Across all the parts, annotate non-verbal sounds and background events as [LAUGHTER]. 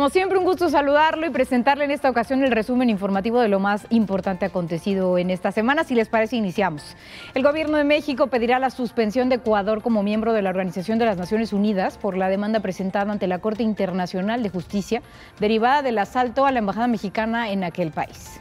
Como siempre, un gusto saludarlo y presentarle en esta ocasión el resumen informativo de lo más importante acontecido en esta semana. Si les parece, iniciamos. El gobierno de México pedirá la suspensión de Ecuador como miembro de la Organización de las Naciones Unidas por la demanda presentada ante la Corte Internacional de Justicia derivada del asalto a la embajada mexicana en aquel país.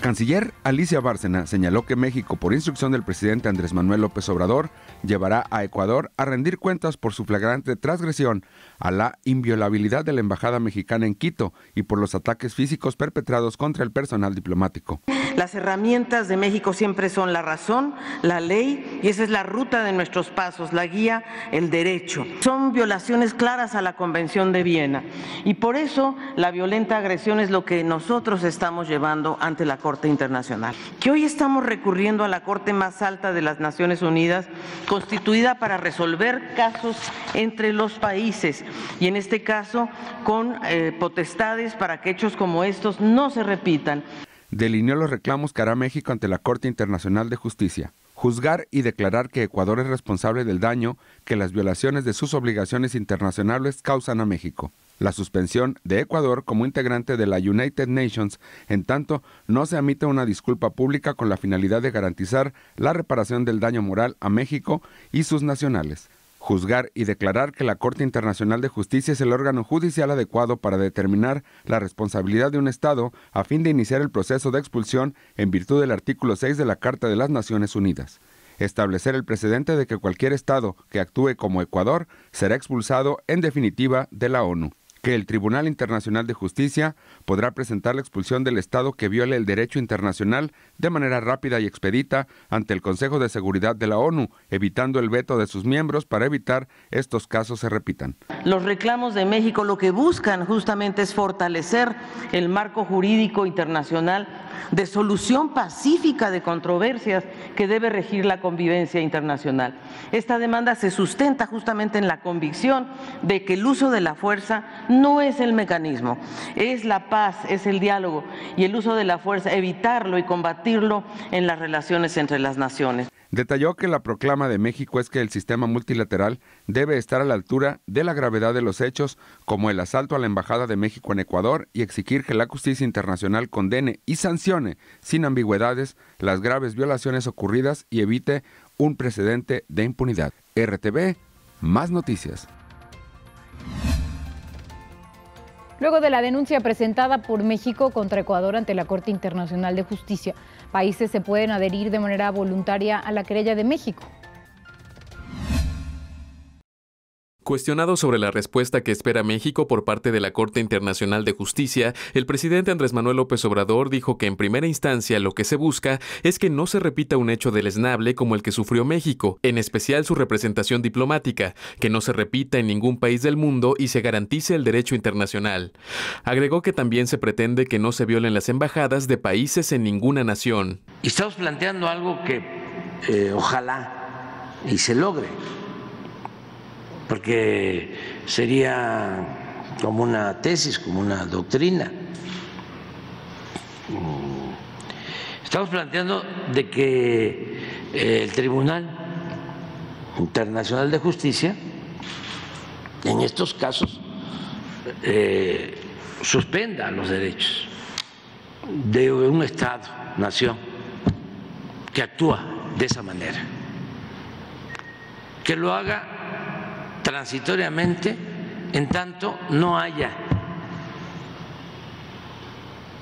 Canciller Alicia Bárcena señaló que México, por instrucción del presidente Andrés Manuel López Obrador, llevará a Ecuador a rendir cuentas por su flagrante transgresión a la inviolabilidad de la Embajada Mexicana en Quito y por los ataques físicos perpetrados contra el personal diplomático. Las herramientas de México siempre son la razón, la ley, y esa es la ruta de nuestros pasos, la guía, el derecho. Son violaciones claras a la Convención de Viena, y por eso la violenta agresión es lo que nosotros estamos llevando ante la Corte Internacional. Que hoy estamos recurriendo a la Corte más alta de las Naciones Unidas, constituida para resolver casos entre los países, y en este caso con eh, potestades para que hechos como estos no se repitan delineó los reclamos que hará México ante la Corte Internacional de Justicia. Juzgar y declarar que Ecuador es responsable del daño que las violaciones de sus obligaciones internacionales causan a México. La suspensión de Ecuador como integrante de la United Nations, en tanto no se emite una disculpa pública con la finalidad de garantizar la reparación del daño moral a México y sus nacionales juzgar y declarar que la Corte Internacional de Justicia es el órgano judicial adecuado para determinar la responsabilidad de un Estado a fin de iniciar el proceso de expulsión en virtud del artículo 6 de la Carta de las Naciones Unidas. Establecer el precedente de que cualquier Estado que actúe como Ecuador será expulsado en definitiva de la ONU que el Tribunal Internacional de Justicia podrá presentar la expulsión del Estado que viole el derecho internacional de manera rápida y expedita ante el Consejo de Seguridad de la ONU, evitando el veto de sus miembros para evitar estos casos se repitan. Los reclamos de México lo que buscan justamente es fortalecer el marco jurídico internacional de solución pacífica de controversias que debe regir la convivencia internacional. Esta demanda se sustenta justamente en la convicción de que el uso de la fuerza no es el mecanismo, es la paz, es el diálogo y el uso de la fuerza, evitarlo y combatirlo en las relaciones entre las naciones. Detalló que la proclama de México es que el sistema multilateral debe estar a la altura de la gravedad de los hechos, como el asalto a la Embajada de México en Ecuador, y exigir que la justicia internacional condene y sancione sin ambigüedades las graves violaciones ocurridas y evite un precedente de impunidad. RTV, más noticias. Luego de la denuncia presentada por México contra Ecuador ante la Corte Internacional de Justicia, países se pueden adherir de manera voluntaria a la querella de México. Cuestionado sobre la respuesta que espera México por parte de la Corte Internacional de Justicia, el presidente Andrés Manuel López Obrador dijo que en primera instancia lo que se busca es que no se repita un hecho deleznable como el que sufrió México, en especial su representación diplomática, que no se repita en ningún país del mundo y se garantice el derecho internacional. Agregó que también se pretende que no se violen las embajadas de países en ninguna nación. Estamos planteando algo que eh, ojalá y se logre porque sería como una tesis, como una doctrina. Estamos planteando de que eh, el Tribunal Internacional de Justicia, en estos casos, eh, suspenda los derechos de un Estado, nación, que actúa de esa manera, que lo haga transitoriamente en tanto no haya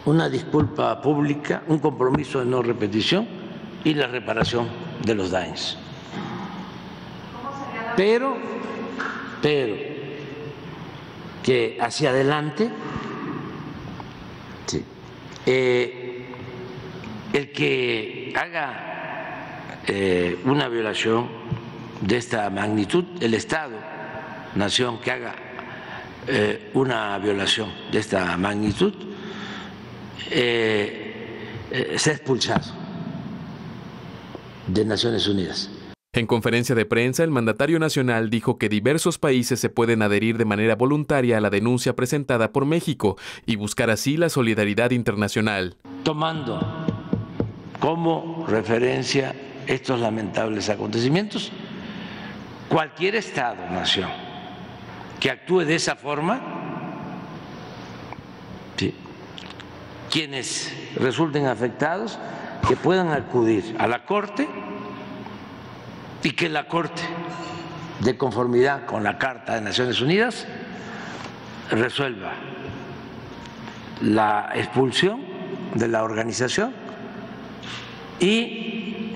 una disculpa pública, un compromiso de no repetición y la reparación de los daños. Pero, pero, que hacia adelante, eh, el que haga eh, una violación de esta magnitud, el Estado, nación que haga eh, una violación de esta magnitud, eh, eh, sea expulsado de Naciones Unidas. En conferencia de prensa, el mandatario nacional dijo que diversos países se pueden adherir de manera voluntaria a la denuncia presentada por México y buscar así la solidaridad internacional. Tomando como referencia estos lamentables acontecimientos, cualquier Estado, nación, que actúe de esa forma, quienes resulten afectados, que puedan acudir a la Corte y que la Corte, de conformidad con la Carta de Naciones Unidas, resuelva la expulsión de la organización y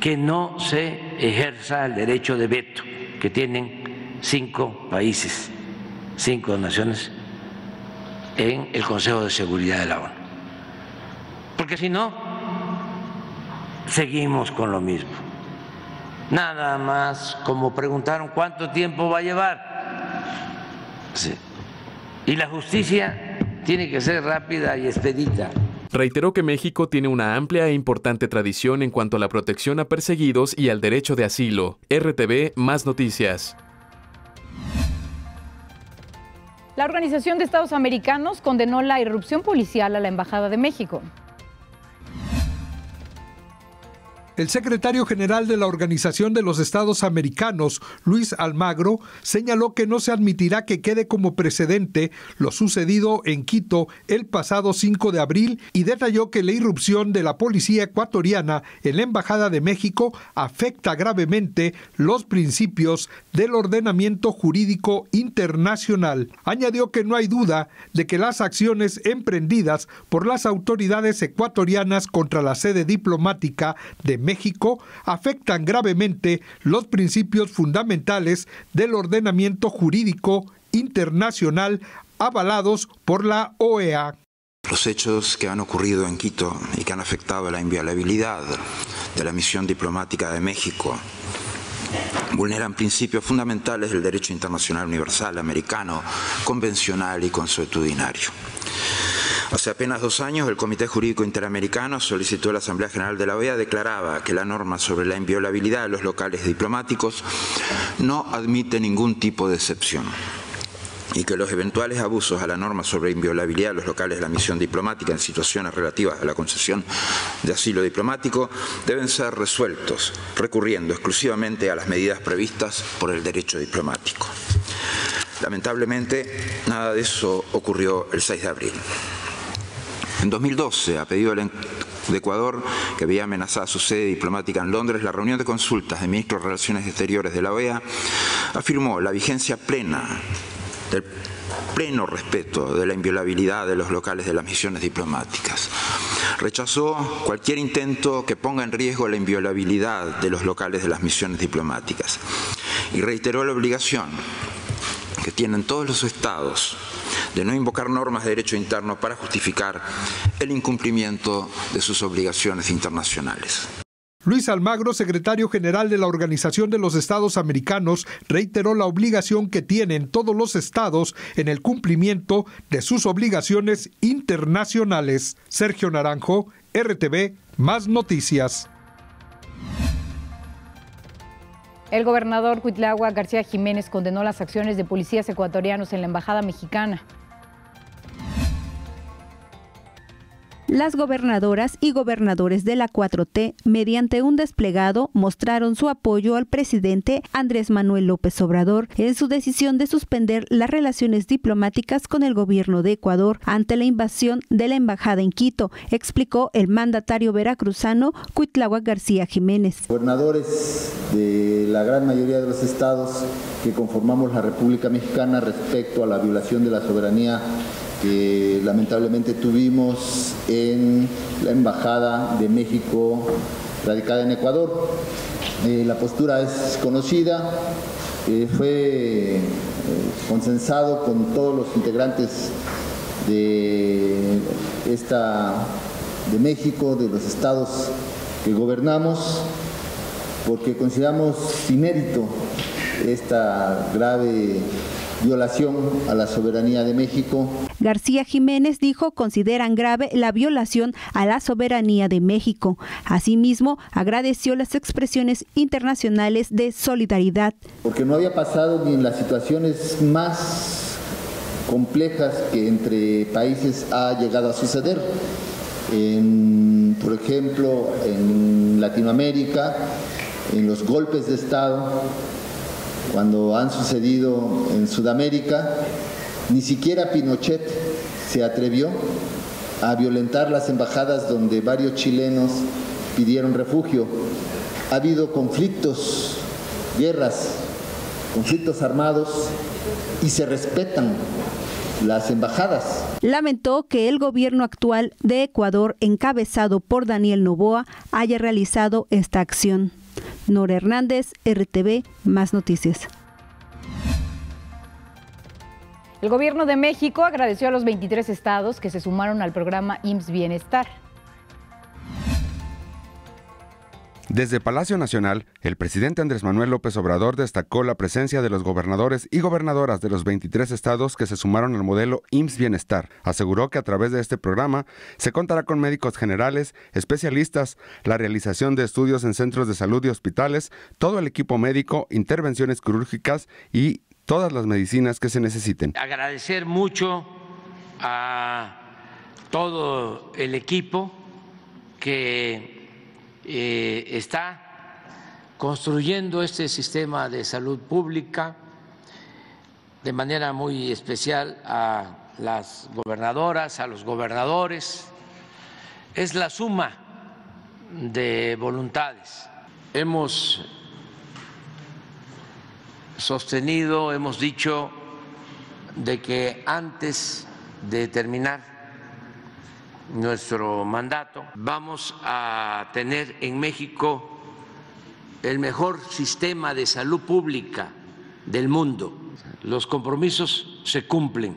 que no se ejerza el derecho de veto que tienen cinco países, cinco naciones en el Consejo de Seguridad de la ONU. Porque si no, seguimos con lo mismo. Nada más como preguntaron cuánto tiempo va a llevar. Y la justicia tiene que ser rápida y expedita. Reiteró que México tiene una amplia e importante tradición en cuanto a la protección a perseguidos y al derecho de asilo. RTV, más noticias. La Organización de Estados Americanos condenó la irrupción policial a la Embajada de México. El secretario general de la Organización de los Estados Americanos, Luis Almagro, señaló que no se admitirá que quede como precedente lo sucedido en Quito el pasado 5 de abril y detalló que la irrupción de la policía ecuatoriana en la Embajada de México afecta gravemente los principios del ordenamiento jurídico internacional. Añadió que no hay duda de que las acciones emprendidas por las autoridades ecuatorianas contra la sede diplomática de México afectan gravemente los principios fundamentales del ordenamiento jurídico internacional avalados por la OEA. Los hechos que han ocurrido en Quito y que han afectado la inviolabilidad de la misión diplomática de México vulneran principios fundamentales del derecho internacional universal americano, convencional y consuetudinario. Hace apenas dos años, el Comité Jurídico Interamericano solicitó a la Asamblea General de la OEA declaraba que la norma sobre la inviolabilidad de los locales diplomáticos no admite ningún tipo de excepción y que los eventuales abusos a la norma sobre inviolabilidad de los locales de la misión diplomática en situaciones relativas a la concesión de asilo diplomático deben ser resueltos recurriendo exclusivamente a las medidas previstas por el derecho diplomático. Lamentablemente, nada de eso ocurrió el 6 de abril. En 2012, a pedido de Ecuador, que había amenazado su sede diplomática en Londres, la reunión de consultas de ministros de Relaciones Exteriores de la OEA afirmó la vigencia plena del pleno respeto de la inviolabilidad de los locales de las misiones diplomáticas. Rechazó cualquier intento que ponga en riesgo la inviolabilidad de los locales de las misiones diplomáticas y reiteró la obligación que tienen todos los estados de no invocar normas de derecho interno para justificar el incumplimiento de sus obligaciones internacionales. Luis Almagro, secretario general de la Organización de los Estados Americanos, reiteró la obligación que tienen todos los estados en el cumplimiento de sus obligaciones internacionales. Sergio Naranjo, RTV, más noticias. El gobernador Cuitlagua García Jiménez condenó las acciones de policías ecuatorianos en la embajada mexicana. Las gobernadoras y gobernadores de la 4T, mediante un desplegado, mostraron su apoyo al presidente Andrés Manuel López Obrador en su decisión de suspender las relaciones diplomáticas con el gobierno de Ecuador ante la invasión de la embajada en Quito, explicó el mandatario veracruzano Cuitlagua García Jiménez. Gobernadores de la gran mayoría de los estados que conformamos la República Mexicana respecto a la violación de la soberanía que lamentablemente tuvimos en la Embajada de México radicada en Ecuador. Eh, la postura es conocida, eh, fue eh, consensado con todos los integrantes de esta de México, de los estados que gobernamos, porque consideramos inédito esta grave violación a la soberanía de México. García Jiménez dijo consideran grave la violación a la soberanía de México. Asimismo, agradeció las expresiones internacionales de solidaridad. Porque no había pasado ni en las situaciones más complejas que entre países ha llegado a suceder. por ejemplo, en Latinoamérica, en los golpes de Estado, cuando han sucedido en Sudamérica, ni siquiera Pinochet se atrevió a violentar las embajadas donde varios chilenos pidieron refugio. Ha habido conflictos, guerras, conflictos armados y se respetan las embajadas. Lamentó que el gobierno actual de Ecuador, encabezado por Daniel Novoa, haya realizado esta acción. Nora Hernández, RTV, más noticias. El gobierno de México agradeció a los 23 estados que se sumaron al programa IMSS Bienestar. Desde Palacio Nacional, el presidente Andrés Manuel López Obrador destacó la presencia de los gobernadores y gobernadoras de los 23 estados que se sumaron al modelo IMSS Bienestar. Aseguró que a través de este programa se contará con médicos generales, especialistas, la realización de estudios en centros de salud y hospitales, todo el equipo médico, intervenciones quirúrgicas y todas las medicinas que se necesiten. Agradecer mucho a todo el equipo que eh, está construyendo este sistema de salud pública, de manera muy especial a las gobernadoras, a los gobernadores. Es la suma de voluntades. Hemos sostenido, hemos dicho de que antes de terminar nuestro mandato, vamos a tener en México el mejor sistema de salud pública del mundo. Los compromisos se cumplen.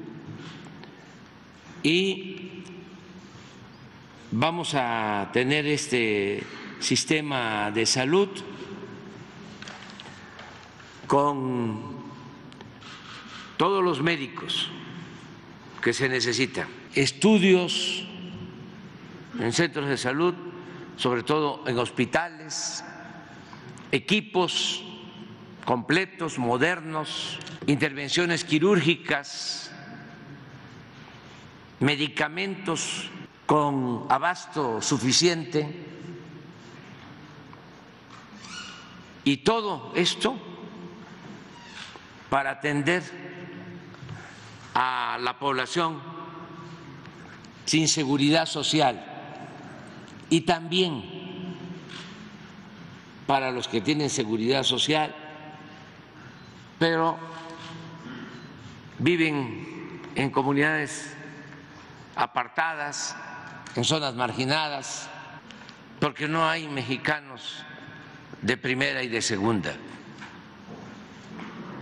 Y vamos a tener este sistema de salud con todos los médicos que se necesitan, estudios en centros de salud, sobre todo en hospitales, equipos completos, modernos, intervenciones quirúrgicas, medicamentos con abasto suficiente. Y todo esto para atender a la población sin seguridad social y también para los que tienen seguridad social, pero viven en comunidades apartadas, en zonas marginadas, porque no hay mexicanos de primera y de segunda.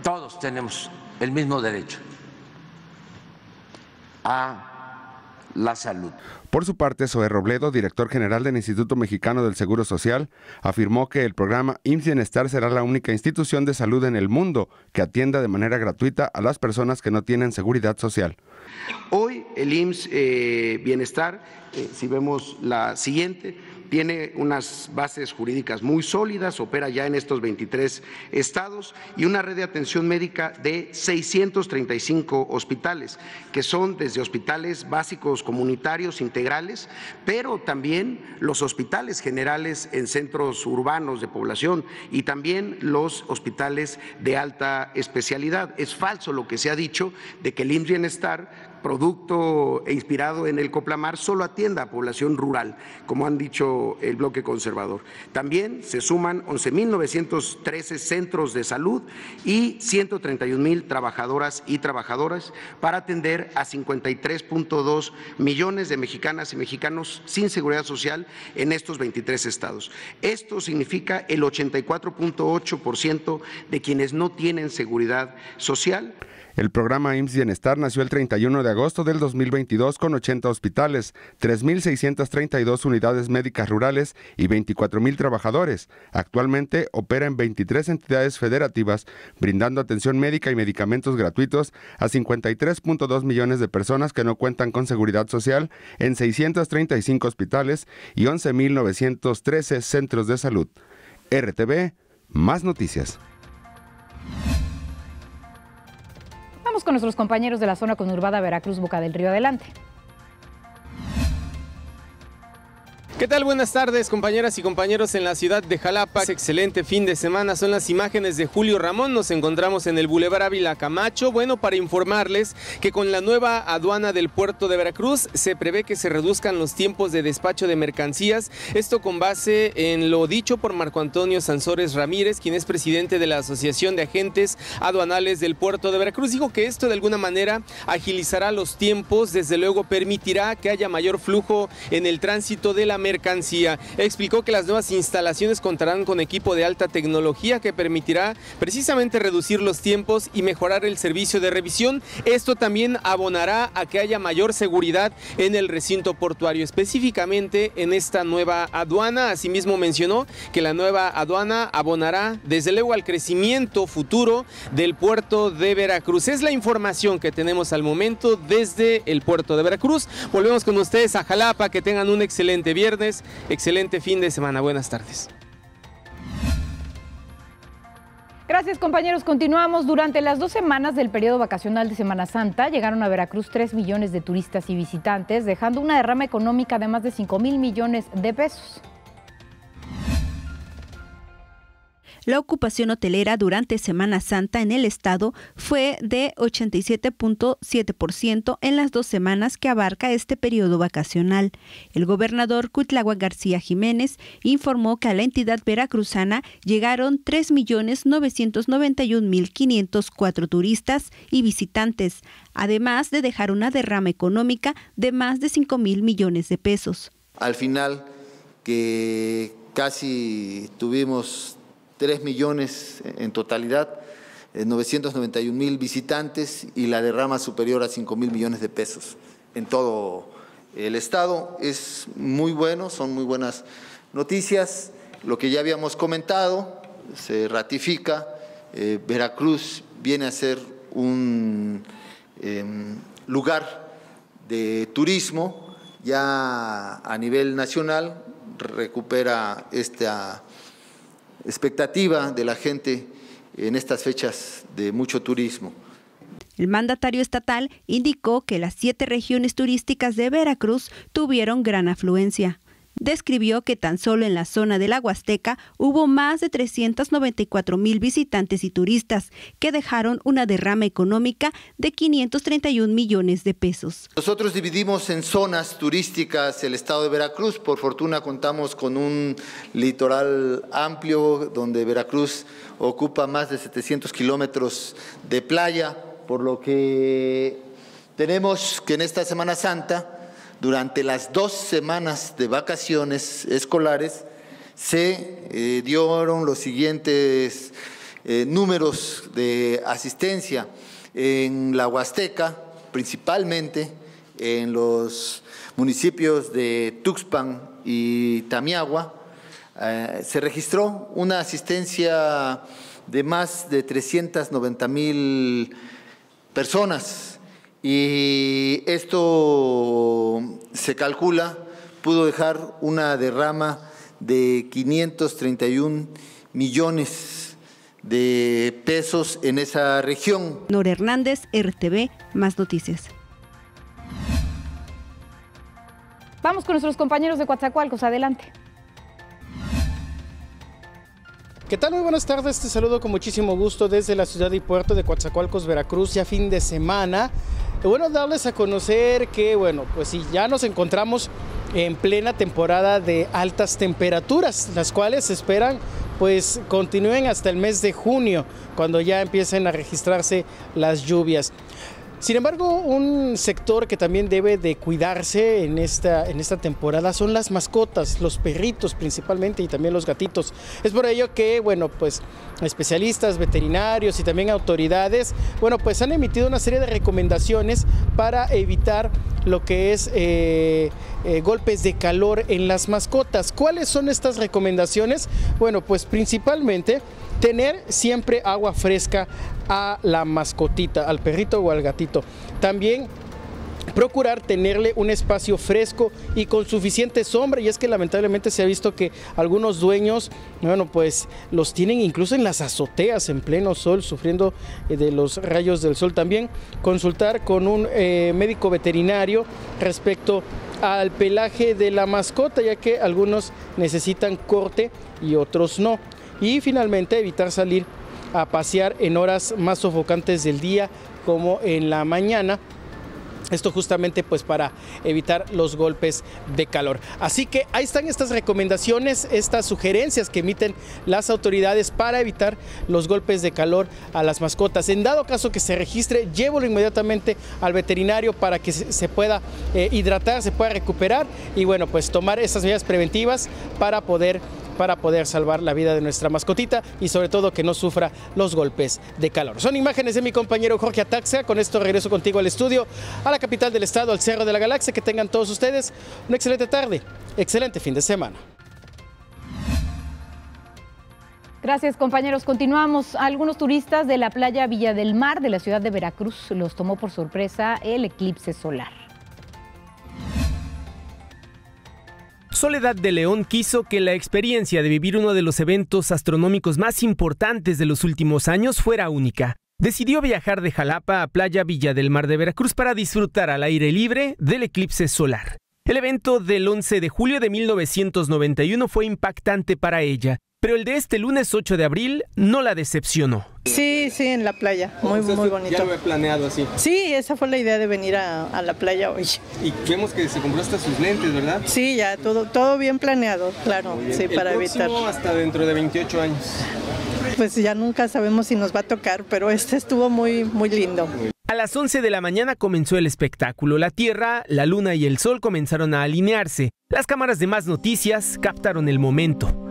Todos tenemos el mismo derecho a la salud. Por su parte, Zoe Robledo, director general del Instituto Mexicano del Seguro Social, afirmó que el programa IMSS Bienestar será la única institución de salud en el mundo que atienda de manera gratuita a las personas que no tienen seguridad social. Hoy el IMSS eh, Bienestar, eh, si vemos la siguiente, tiene unas bases jurídicas muy sólidas, opera ya en estos 23 estados y una red de atención médica de 635 hospitales, que son desde hospitales básicos comunitarios integrales, pero también los hospitales generales en centros urbanos de población y también los hospitales de alta especialidad. Es falso lo que se ha dicho de que el IMSS Bienestar producto inspirado en el Coplamar, solo atienda a población rural, como han dicho el bloque conservador. También se suman 11.913 centros de salud y 131.000 trabajadoras y trabajadoras para atender a 53.2 millones de mexicanas y mexicanos sin seguridad social en estos 23 estados. Esto significa el 84.8% de quienes no tienen seguridad social. El programa IMSS Bienestar nació el 31 de agosto del 2022 con 80 hospitales, 3.632 unidades médicas rurales y 24.000 trabajadores. Actualmente opera en 23 entidades federativas, brindando atención médica y medicamentos gratuitos a 53.2 millones de personas que no cuentan con seguridad social en 635 hospitales y 11.913 centros de salud. RTV, más noticias. Vamos con nuestros compañeros de la zona conurbada Veracruz, Boca del Río. Adelante. Tal? Buenas tardes, compañeras y compañeros en la ciudad de Jalapa. Excelente fin de semana. Son las imágenes de Julio Ramón. Nos encontramos en el Boulevard Ávila Camacho. Bueno, para informarles que con la nueva aduana del puerto de Veracruz se prevé que se reduzcan los tiempos de despacho de mercancías. Esto con base en lo dicho por Marco Antonio Sansores Ramírez, quien es presidente de la Asociación de Agentes Aduanales del puerto de Veracruz. Dijo que esto de alguna manera agilizará los tiempos, desde luego permitirá que haya mayor flujo en el tránsito de la mercancía mercancía. Explicó que las nuevas instalaciones contarán con equipo de alta tecnología que permitirá precisamente reducir los tiempos y mejorar el servicio de revisión. Esto también abonará a que haya mayor seguridad en el recinto portuario, específicamente en esta nueva aduana. Asimismo mencionó que la nueva aduana abonará desde luego al crecimiento futuro del puerto de Veracruz. Es la información que tenemos al momento desde el puerto de Veracruz. Volvemos con ustedes a Jalapa, que tengan un excelente viernes Excelente fin de semana. Buenas tardes. Gracias compañeros, continuamos. Durante las dos semanas del periodo vacacional de Semana Santa llegaron a Veracruz 3 millones de turistas y visitantes, dejando una derrama económica de más de 5 mil millones de pesos. La ocupación hotelera durante Semana Santa en el estado fue de 87.7% en las dos semanas que abarca este periodo vacacional. El gobernador Cuitlagua García Jiménez informó que a la entidad veracruzana llegaron 3.991.504 turistas y visitantes, además de dejar una derrama económica de más de 5 mil millones de pesos. Al final, que casi tuvimos 3 millones en totalidad, 991 eh, mil visitantes y la derrama superior a 5 mil millones de pesos en todo el Estado. Es muy bueno, son muy buenas noticias. Lo que ya habíamos comentado se ratifica. Eh, Veracruz viene a ser un em, lugar de turismo ya a nivel nacional, recupera esta expectativa de la gente en estas fechas de mucho turismo. El mandatario estatal indicó que las siete regiones turísticas de Veracruz tuvieron gran afluencia describió que tan solo en la zona de la Huasteca hubo más de 394 mil visitantes y turistas que dejaron una derrama económica de 531 millones de pesos. Nosotros dividimos en zonas turísticas el estado de Veracruz. Por fortuna contamos con un litoral amplio donde Veracruz ocupa más de 700 kilómetros de playa, por lo que tenemos que en esta Semana Santa durante las dos semanas de vacaciones escolares se eh, dieron los siguientes eh, números de asistencia. En la Huasteca, principalmente en los municipios de Tuxpan y Tamiagua, eh, se registró una asistencia de más de 390 mil personas y esto se calcula, pudo dejar una derrama de 531 millones de pesos en esa región. Nor Hernández, RTV, más noticias. Vamos con nuestros compañeros de Coatzacoalcos, adelante. ¿Qué tal? Muy buenas tardes, te saludo con muchísimo gusto desde la ciudad y puerto de Coatzacoalcos, Veracruz, ya fin de semana. Bueno, darles a conocer que, bueno, pues sí, ya nos encontramos en plena temporada de altas temperaturas, las cuales se esperan pues continúen hasta el mes de junio, cuando ya empiecen a registrarse las lluvias. Sin embargo, un sector que también debe de cuidarse en esta, en esta temporada son las mascotas, los perritos principalmente y también los gatitos. Es por ello que, bueno, pues especialistas, veterinarios y también autoridades, bueno, pues han emitido una serie de recomendaciones para evitar lo que es eh, eh, golpes de calor en las mascotas. ¿Cuáles son estas recomendaciones? Bueno, pues principalmente tener siempre agua fresca a la mascotita, al perrito o al gatito. También procurar tenerle un espacio fresco y con suficiente sombra y es que lamentablemente se ha visto que algunos dueños bueno pues los tienen incluso en las azoteas en pleno sol sufriendo eh, de los rayos del sol también consultar con un eh, médico veterinario respecto al pelaje de la mascota, ya que algunos necesitan corte y otros no. Y finalmente evitar salir a pasear en horas más sofocantes del día como en la mañana esto justamente pues para evitar los golpes de calor. Así que ahí están estas recomendaciones, estas sugerencias que emiten las autoridades para evitar los golpes de calor a las mascotas. En dado caso que se registre, llévelo inmediatamente al veterinario para que se pueda eh, hidratar, se pueda recuperar y bueno, pues tomar esas medidas preventivas para poder para poder salvar la vida de nuestra mascotita y sobre todo que no sufra los golpes de calor. Son imágenes de mi compañero Jorge Ataxia. Con esto regreso contigo al estudio, a la capital del estado, al Cerro de la Galaxia. Que tengan todos ustedes una excelente tarde, excelente fin de semana. Gracias compañeros. Continuamos. Algunos turistas de la playa Villa del Mar de la ciudad de Veracruz los tomó por sorpresa el eclipse solar. Soledad de León quiso que la experiencia de vivir uno de los eventos astronómicos más importantes de los últimos años fuera única. Decidió viajar de Jalapa a Playa Villa del Mar de Veracruz para disfrutar al aire libre del eclipse solar. El evento del 11 de julio de 1991 fue impactante para ella, pero el de este lunes 8 de abril no la decepcionó. Sí, sí, en la playa, muy, muy bonito. Ya lo he planeado así. Sí, esa fue la idea de venir a, la playa hoy. Y vemos que se compró hasta sus lentes, ¿verdad? Sí, ya, todo, todo bien planeado, claro, sí, para evitar. hasta dentro de 28 años. Pues ya nunca sabemos si nos va a tocar, pero este estuvo muy, muy lindo. A las 11 de la mañana comenzó el espectáculo. La Tierra, la Luna y el Sol comenzaron a alinearse. Las cámaras de más noticias captaron el momento.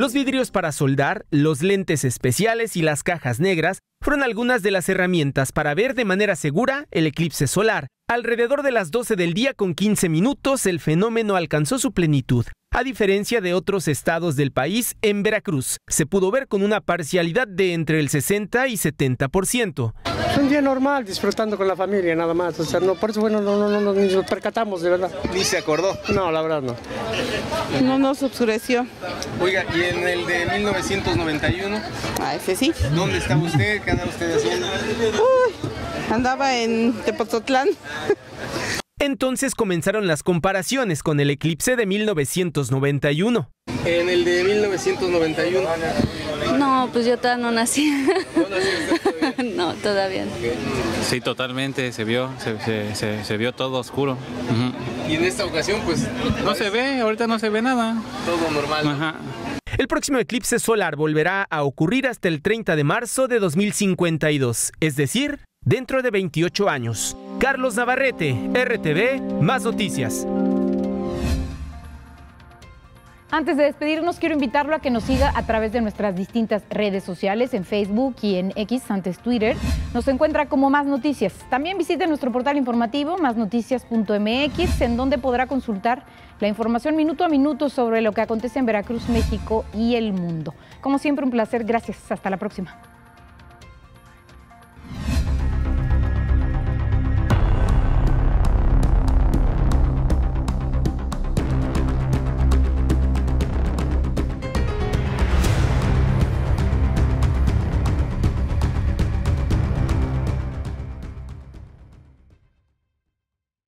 Los vidrios para soldar, los lentes especiales y las cajas negras fueron algunas de las herramientas para ver de manera segura el eclipse solar. Alrededor de las 12 del día con 15 minutos el fenómeno alcanzó su plenitud. A diferencia de otros estados del país, en Veracruz se pudo ver con una parcialidad de entre el 60 y 70%. Un día normal, disfrutando con la familia, nada más. O sea, no, por eso bueno, no, no, no, ni nos percatamos, de verdad. ¿Ni se acordó? No, la verdad no. No nos obscureció. Oiga, ¿y en el de 1991? Ah, ese sí. ¿Dónde estaba usted? ¿Qué andaba usted haciendo? Uy, andaba en Tepozotlán. Entonces comenzaron las comparaciones con el eclipse de 1991. En el de 1991. No, pues yo todavía no nací. ¿No [LAUGHS] no, todavía no. Sí, totalmente, se vio, se, vio todo oscuro. Y en esta ocasión, pues... No se ve, ahorita no se ve nada. Todo normal. El próximo eclipse solar volverá a ocurrir hasta el 30 de marzo de 2052, es decir, dentro de 28 años. Carlos Navarrete, RTV, más noticias. Antes de despedirnos, quiero invitarlo a que nos siga a través de nuestras distintas redes sociales, en Facebook y en X, antes Twitter. Nos encuentra como Más Noticias. También visite nuestro portal informativo, másnoticias.mx, en donde podrá consultar la información minuto a minuto sobre lo que acontece en Veracruz, México y el mundo. Como siempre, un placer. Gracias. Hasta la próxima.